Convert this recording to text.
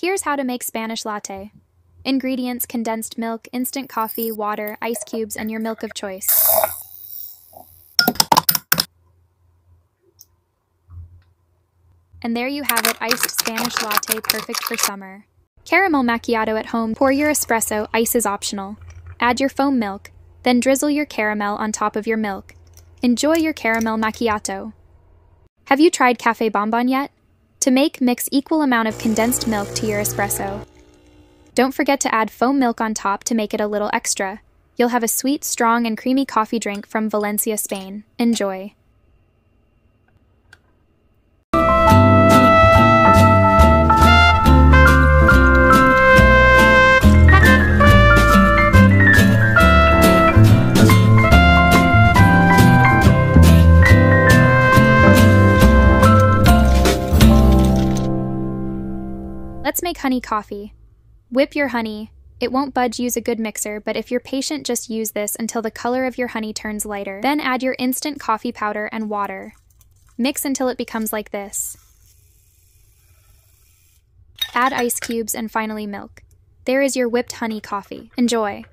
Here's how to make Spanish latte. Ingredients condensed milk, instant coffee, water, ice cubes, and your milk of choice. And there you have it, iced Spanish latte perfect for summer. Caramel macchiato at home, pour your espresso, ice is optional. Add your foam milk, then drizzle your caramel on top of your milk. Enjoy your caramel macchiato. Have you tried Cafe Bonbon yet? To make, mix equal amount of condensed milk to your espresso. Don't forget to add foam milk on top to make it a little extra. You'll have a sweet, strong, and creamy coffee drink from Valencia, Spain. Enjoy. Honey coffee. Whip your honey. It won't budge use a good mixer, but if you're patient, just use this until the color of your honey turns lighter. Then add your instant coffee powder and water. Mix until it becomes like this. Add ice cubes and finally milk. There is your whipped honey coffee. Enjoy!